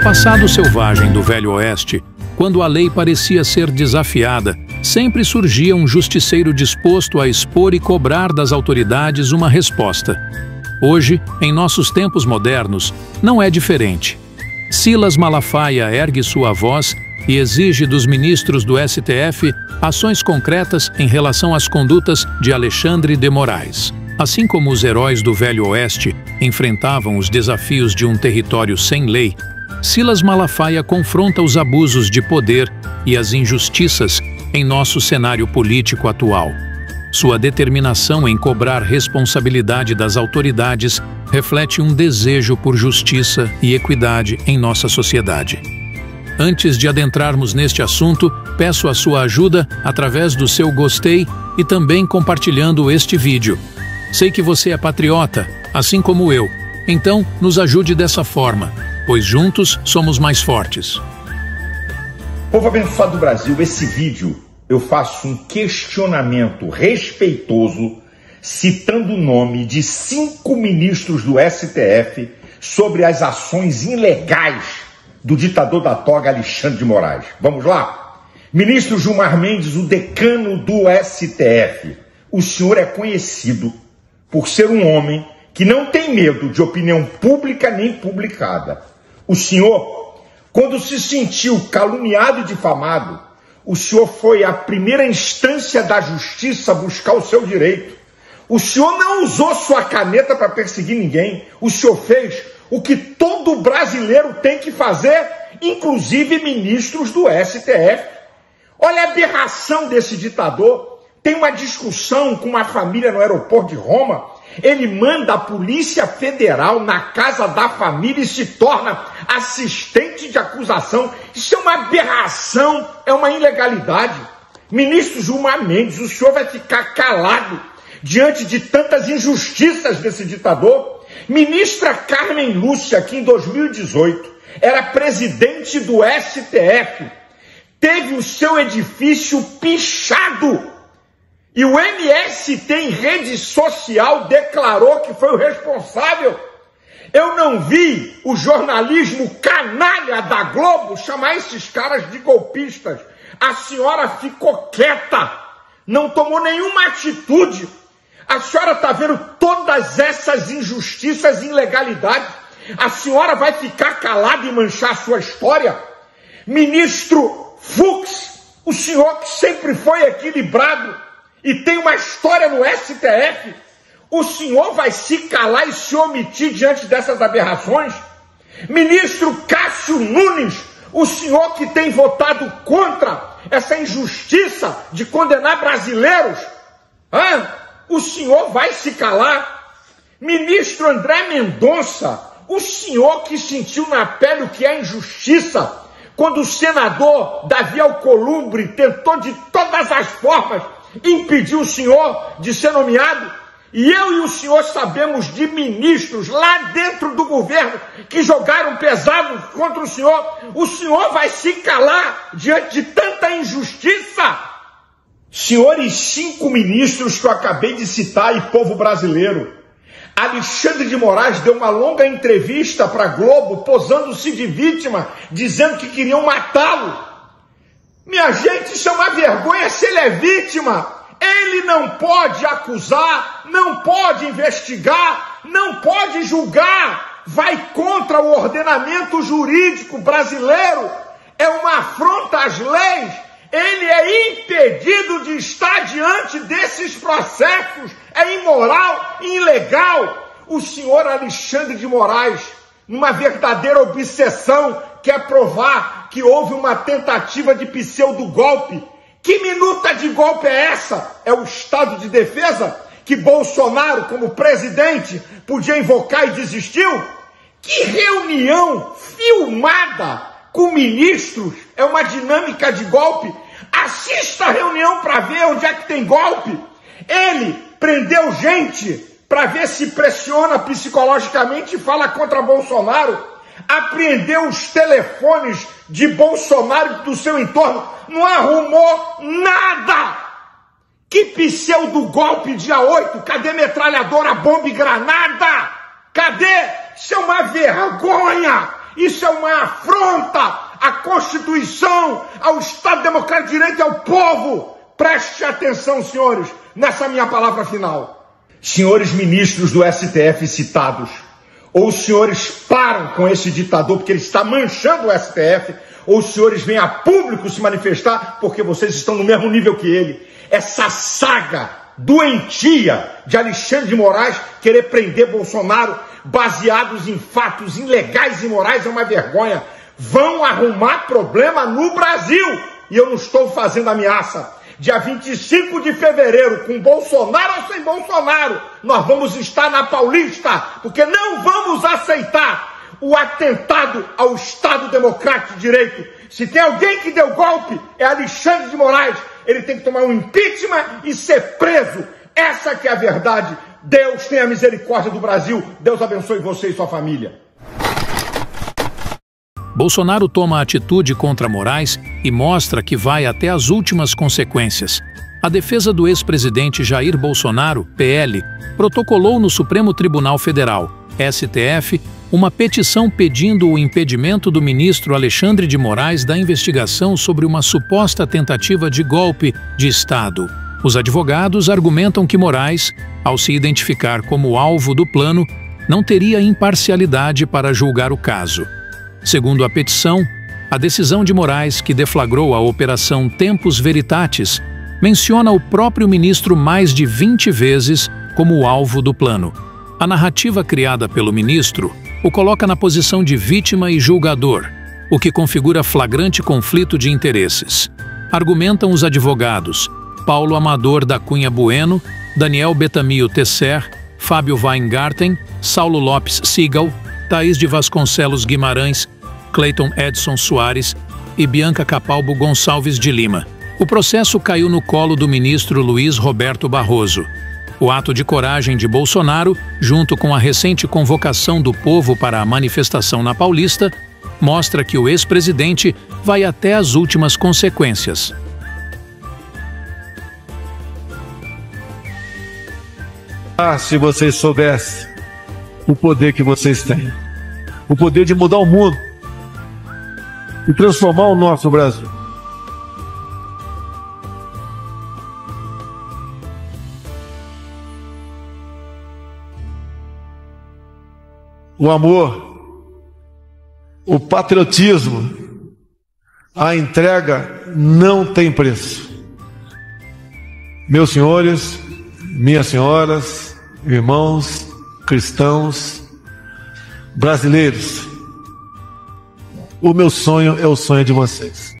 No passado selvagem do Velho Oeste, quando a lei parecia ser desafiada, sempre surgia um justiceiro disposto a expor e cobrar das autoridades uma resposta. Hoje, em nossos tempos modernos, não é diferente. Silas Malafaia ergue sua voz e exige dos ministros do STF ações concretas em relação às condutas de Alexandre de Moraes. Assim como os heróis do Velho Oeste enfrentavam os desafios de um território sem lei, Silas Malafaia confronta os abusos de poder e as injustiças em nosso cenário político atual. Sua determinação em cobrar responsabilidade das autoridades reflete um desejo por justiça e equidade em nossa sociedade. Antes de adentrarmos neste assunto, peço a sua ajuda através do seu gostei e também compartilhando este vídeo. Sei que você é patriota, assim como eu, então nos ajude dessa forma, pois juntos somos mais fortes. Povo abençoado do Brasil, esse vídeo eu faço um questionamento respeitoso, citando o nome de cinco ministros do STF sobre as ações ilegais do ditador da toga Alexandre de Moraes. Vamos lá? Ministro Gilmar Mendes, o decano do STF. O senhor é conhecido por ser um homem que não tem medo de opinião pública nem publicada. O senhor, quando se sentiu caluniado e difamado, o senhor foi à primeira instância da justiça buscar o seu direito. O senhor não usou sua caneta para perseguir ninguém. O senhor fez o que todo brasileiro tem que fazer, inclusive ministros do STF. Olha a aberração desse ditador. Tem uma discussão com uma família no aeroporto de Roma. Ele manda a Polícia Federal na casa da família e se torna assistente de acusação. Isso é uma aberração, é uma ilegalidade. Ministro Gilmar Mendes, o senhor vai ficar calado diante de tantas injustiças desse ditador? Ministra Carmen Lúcia, que em 2018 era presidente do STF, teve o seu edifício pichado. E o MST em rede social declarou que foi o responsável. Eu não vi o jornalismo canalha da Globo chamar esses caras de golpistas. A senhora ficou quieta, não tomou nenhuma atitude. A senhora está vendo todas essas injustiças e ilegalidades. A senhora vai ficar calada e manchar a sua história? Ministro Fux, o senhor que sempre foi equilibrado e tem uma história no STF, o senhor vai se calar e se omitir diante dessas aberrações? Ministro Cássio Nunes, o senhor que tem votado contra essa injustiça de condenar brasileiros, o senhor vai se calar? Ministro André Mendonça, o senhor que sentiu na pele o que é injustiça, quando o senador Davi Alcolumbre tentou de todas as formas impedir o senhor de ser nomeado, e eu e o senhor sabemos de ministros lá dentro do governo que jogaram pesado contra o senhor. O senhor vai se calar diante de tanta injustiça? Senhores cinco ministros que eu acabei de citar e povo brasileiro, Alexandre de Moraes deu uma longa entrevista para a Globo, posando-se de vítima, dizendo que queriam matá-lo. Minha gente, isso é vergonha se ele é vítima. Ele não pode acusar, não pode investigar, não pode julgar. Vai contra o ordenamento jurídico brasileiro. É uma afronta às leis ele é impedido de estar diante desses processos. É imoral, ilegal. O senhor Alexandre de Moraes, numa verdadeira obsessão, quer provar que houve uma tentativa de pseudo-golpe. Que minuta de golpe é essa? É o estado de defesa que Bolsonaro, como presidente, podia invocar e desistiu? Que reunião filmada com ministros é uma dinâmica de golpe. Assista a reunião para ver onde é que tem golpe. Ele prendeu gente para ver se pressiona psicologicamente e fala contra Bolsonaro. Apreendeu os telefones de Bolsonaro do seu entorno. Não arrumou nada. Que pseudo golpe dia 8? Cadê metralhadora, bomba e granada? Cadê? Isso é uma vergonha! Isso é uma afronta à Constituição, ao Estado Democrático de Direito e ao povo. Preste atenção, senhores, nessa minha palavra final. Senhores ministros do STF citados, ou os senhores param com esse ditador porque ele está manchando o STF, ou os senhores vêm a público se manifestar porque vocês estão no mesmo nível que ele. Essa saga doentia de Alexandre de Moraes querer prender Bolsonaro baseados em fatos ilegais e imorais é uma vergonha. Vão arrumar problema no Brasil. E eu não estou fazendo ameaça. Dia 25 de fevereiro, com Bolsonaro ou sem Bolsonaro, nós vamos estar na Paulista, porque não vamos aceitar o atentado ao Estado Democrático de Direito. Se tem alguém que deu golpe, é Alexandre de Moraes. Ele tem que tomar um impeachment e ser preso. Essa que é a verdade. Deus tenha misericórdia do Brasil. Deus abençoe você e sua família. Bolsonaro toma atitude contra Moraes e mostra que vai até as últimas consequências. A defesa do ex-presidente Jair Bolsonaro, PL, protocolou no Supremo Tribunal Federal, STF, uma petição pedindo o impedimento do ministro Alexandre de Moraes da investigação sobre uma suposta tentativa de golpe de Estado. Os advogados argumentam que Moraes, ao se identificar como alvo do plano, não teria imparcialidade para julgar o caso. Segundo a petição, a decisão de Moraes, que deflagrou a Operação Tempus Veritatis, menciona o próprio ministro mais de 20 vezes como alvo do plano. A narrativa criada pelo ministro o coloca na posição de vítima e julgador, o que configura flagrante conflito de interesses. Argumentam os advogados Paulo Amador da Cunha Bueno, Daniel Betamio Tesser, Fábio Weingarten, Saulo Lopes Sigal, Thaís de Vasconcelos Guimarães, Clayton Edson Soares e Bianca Capalbo Gonçalves de Lima. O processo caiu no colo do ministro Luiz Roberto Barroso. O ato de coragem de Bolsonaro, junto com a recente convocação do povo para a manifestação na Paulista, mostra que o ex-presidente vai até as últimas consequências. Ah, se vocês soubessem o poder que vocês têm o poder de mudar o mundo e transformar o nosso Brasil. O amor, o patriotismo, a entrega não tem preço. Meus senhores, minhas senhoras, irmãos cristãos brasileiros, o meu sonho é o sonho de vocês.